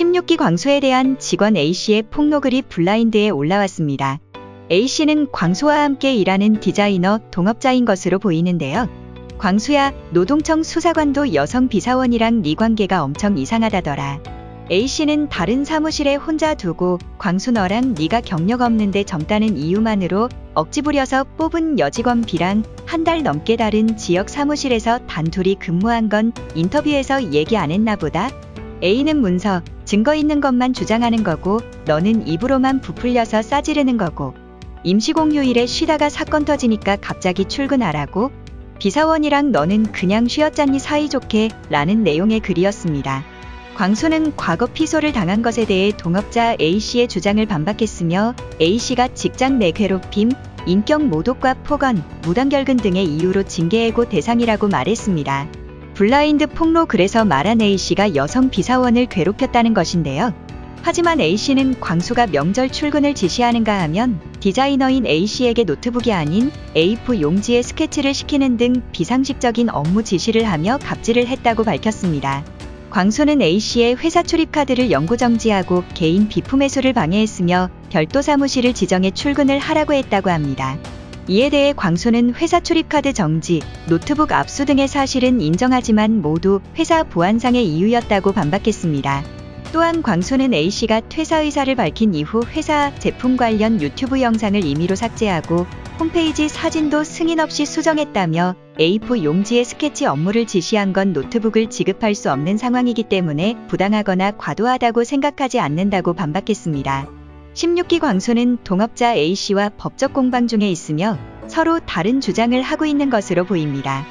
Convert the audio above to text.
16기 광수에 대한 직원 A씨의 폭로글이 블라인드에 올라왔습니다. A씨는 광수와 함께 일하는 디자이너 동업자인 것으로 보이는데요. 광수야, 노동청 수사관도 여성 비사원이랑 네 관계가 엄청 이상하다더라. A씨는 다른 사무실에 혼자 두고 광수 너랑 네가 경력 없는데 젊다는 이유만으로 억지 부려서 뽑은 여직원 B랑 한 달 넘게 다른 지역 사무실에서 단둘이 근무한 건 인터뷰에서 얘기 안 했나 보다. A는 문서, 증거 있는 것만 주장하는 거고 너는 입으로만 부풀려서 싸지르는 거고 임시공휴일에 쉬다가 사건 터지니까 갑자기 출근하라고 비사원이랑 너는 그냥 쉬었잖니 사이좋게 라는 내용의 글이었습니다. 광수는 과거 피소를 당한 것에 대해 동업자 A씨의 주장을 반박했으며 A씨가 직장 내 괴롭힘, 인격 모독과 폭언, 무단결근 등의 이유로 징계해고 대상이라고 말했습니다. 블라인드 폭로 글에서 말한 A씨가 여성 비사원을 괴롭혔다는 것인데요. 하지만 A씨는 광수가 명절 출근을 지시하는가 하면 디자이너인 A씨에게 노트북이 아닌 A4 용지에 스케치를 시키는 등 비상식적인 업무 지시를 하며 갑질을 했다고 밝혔습니다. 광수는 A씨의 회사 출입 카드를 영구 정지하고 개인 비품 회수를 방해했으며 별도 사무실을 지정해 출근을 하라고 했다고 합니다. 이에 대해 광수는 회사 출입카드 정지, 노트북 압수 등의 사실은 인정하지만 모두 회사 보안상의 이유였다고 반박했습니다. 또한 광수는 A씨가 퇴사 의사를 밝힌 이후 회사 제품 관련 유튜브 영상을 임의로 삭제하고 홈페이지 사진도 승인 없이 수정했다며 A4 용지의 스케치 업무를 지시한 건 노트북을 지급할 수 없는 상황이기 때문에 부당하거나 과도하다고 생각하지 않는다고 반박했습니다. 16기 광수는 동업자 A씨와 법적 공방 중에 있으며 서로 다른 주장을 하고 있는 것으로 보입니다.